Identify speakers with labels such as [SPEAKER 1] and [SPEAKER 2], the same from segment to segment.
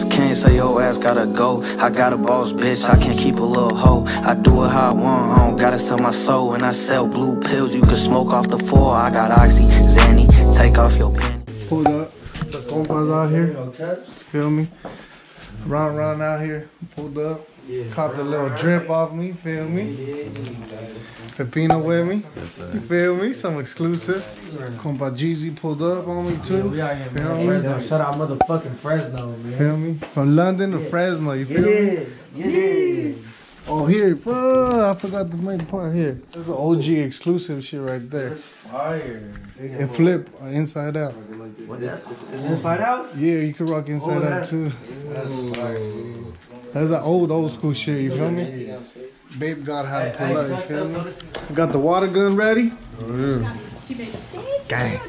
[SPEAKER 1] niggas can't say your ass gotta go. I got a boss, bitch, I can't keep a little hoe. I do it how I want, I don't gotta sell my soul. And I sell blue pills, you can smoke off the floor. I got Oxy, Zanny, take off your panty.
[SPEAKER 2] Pulled up, the compas out here, feel me? Ron Ron out here, pulled up. Caught the little drip off me, feel me? Pepino with me, you feel me? Some exclusive. Compa Geesy pulled up on me too.
[SPEAKER 3] We out here,
[SPEAKER 2] Feel
[SPEAKER 3] man.
[SPEAKER 2] me?
[SPEAKER 3] Shout out motherfucking Fresno, man.
[SPEAKER 2] Feel me? From London to Fresno, you feel me?
[SPEAKER 3] yeah. Yeah.
[SPEAKER 2] Oh, here, fuck, I forgot the main point here. This is an OG exclusive shit right there.
[SPEAKER 3] It's fire.
[SPEAKER 2] It flip uh, inside out.
[SPEAKER 3] What is Is inside out?
[SPEAKER 2] Yeah, you can rock inside
[SPEAKER 3] Oh,
[SPEAKER 2] out too.
[SPEAKER 3] That's fire.
[SPEAKER 2] That's that old, old school shit, you feel me? Bape got how to pull up, you feel me? Got the water gun ready?
[SPEAKER 4] Mm. Gang.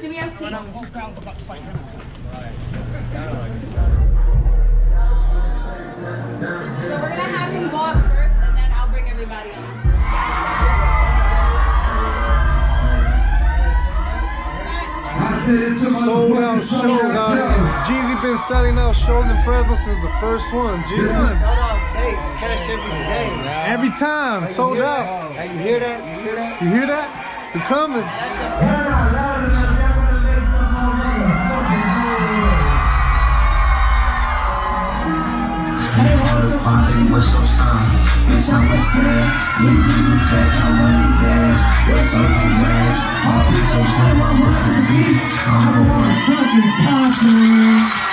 [SPEAKER 2] Sold out shows out. Geesy been selling out shows in Fresno since the first one. G1. Every time, sold out.
[SPEAKER 3] Hey, you hear that? You hear that?
[SPEAKER 2] You hear that? We coming.
[SPEAKER 5] What's so sign? Bitch, I'm a sad. Nigga, you fat, how money gas. What's up, you rags? All these so slim, Running beat. I'm the one fucking. Baby,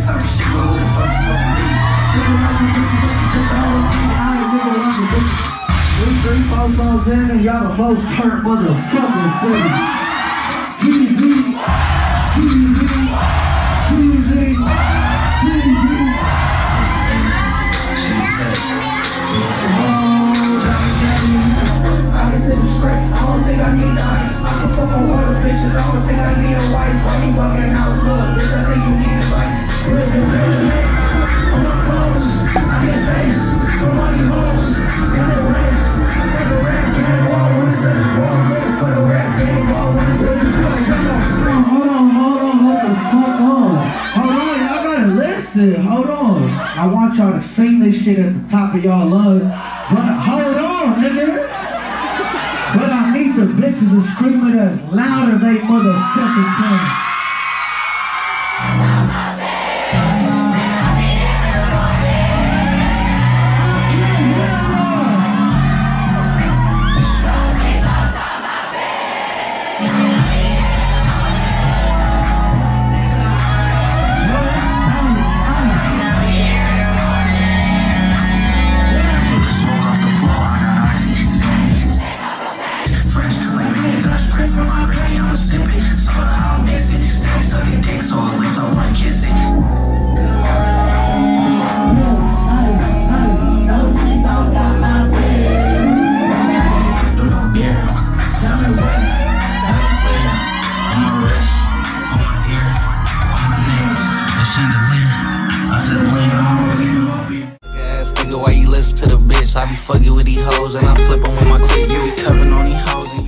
[SPEAKER 5] This is just a whole
[SPEAKER 3] Three, three, four songs in, and y'all the most turned motherfucking city.
[SPEAKER 5] I
[SPEAKER 3] want y'all to sing this shit at the top of y'all lungs. But hold on, nigga. But I need the bitches to scream it as loud as they motherfucking can.
[SPEAKER 5] Nigga,
[SPEAKER 1] why you listen to the bitch? I be fucking with these hoes and I flip 'em with my clip. You be covering on these hoes